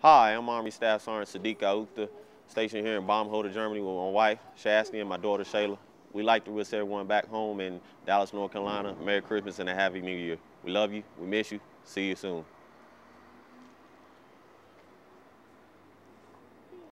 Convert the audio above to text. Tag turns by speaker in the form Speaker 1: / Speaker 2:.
Speaker 1: Hi, I'm Army Staff Sergeant Sadiq Al-Uqdah, stationed here in Baumholder, Germany with my wife, Shasti, and my daughter, Shayla. We'd like to wish everyone back home in Dallas, North Carolina, Merry Christmas and a Happy New Year. We love you, we miss you, see you soon.